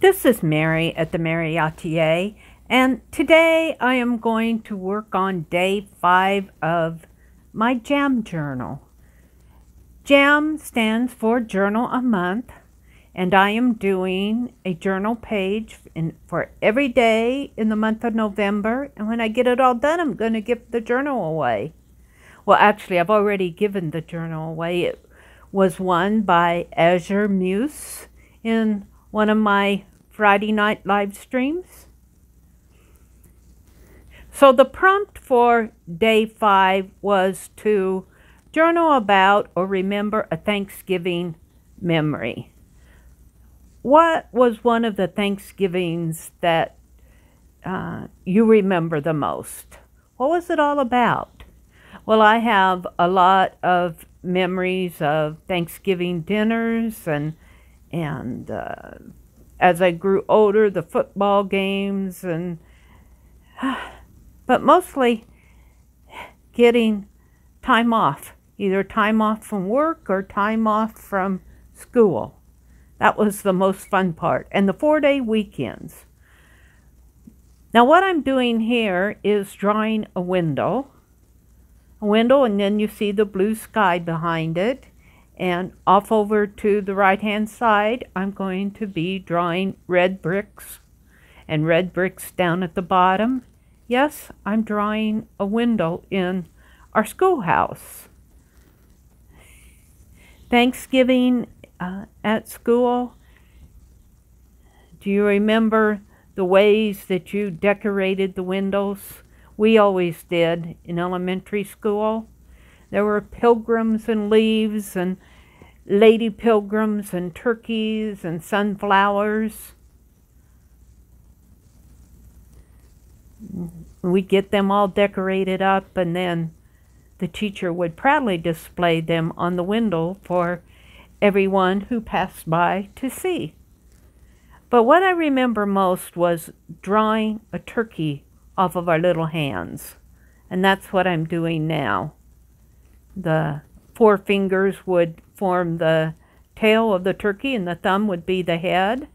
This is Meri at the Meri Atelier, and today I am going to work on day five of my JAM journal. JAM stands for Journal a Month, and I am doing a journal page in, for every day in the month of November, and when I get it all done, I'm going to give the journal away. Well, actually, I've already given the journal away. It was won by Azure Muse in one of my Friday night live streams. So the prompt for day five was to journal about or remember a Thanksgiving memory. What was one of the Thanksgivings that uh, you remember the most? What was it all about? Well, I have a lot of memories of Thanksgiving dinners and and uh, as I grew older, the football games and but mostly getting time off, either time off from work or time off from school. That was the most fun part. And the four-day weekends. Now what I'm doing here is drawing a window. A window and then you see the blue sky behind it. And off over to the right hand side, I'm going to be drawing red bricks and red bricks down at the bottom. Yes, I'm drawing a window in our schoolhouse. Thanksgiving uh, at school. Do you remember the ways that you decorated the windows? We always did in elementary school. There were pilgrims and leaves and lady pilgrims and turkeys and sunflowers. We'd get them all decorated up and then the teacher would proudly display them on the window for everyone who passed by to see. But what I remember most was drawing a turkey off of our little hands. And that's what I'm doing now the four fingers would form the tail of the turkey and the thumb would be the head.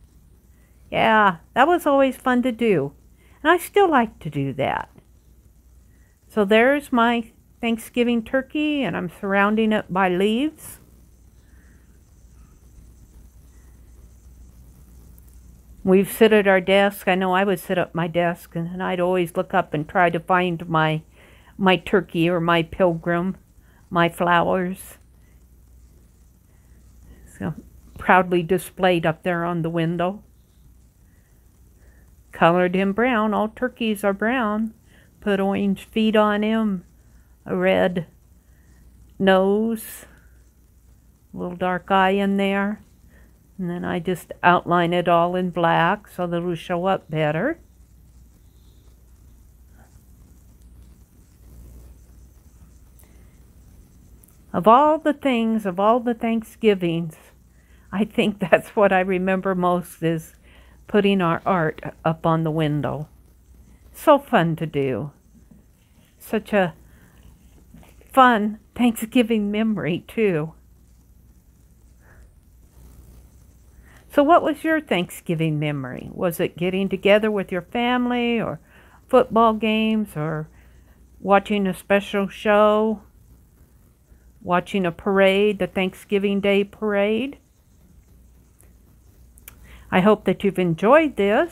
Yeah, that was always fun to do. And I still like to do that. So there's my Thanksgiving turkey and I'm surrounding it by leaves. We've sit at our desk. I know I would sit at my desk and I'd always look up and try to find my my turkey or my pilgrim my flowers. So proudly displayed up there on the window. Colored him brown. All turkeys are brown. Put orange feet on him. A red nose. Little dark eye in there. And then I just outline it all in black so that it'll show up better. Of all the things, of all the Thanksgivings, I think that's what I remember most is putting our art up on the window. So fun to do. Such a fun Thanksgiving memory, too. So what was your Thanksgiving memory? Was it getting together with your family or football games or watching a special show? Watching a parade, the Thanksgiving Day parade. I hope that you've enjoyed this.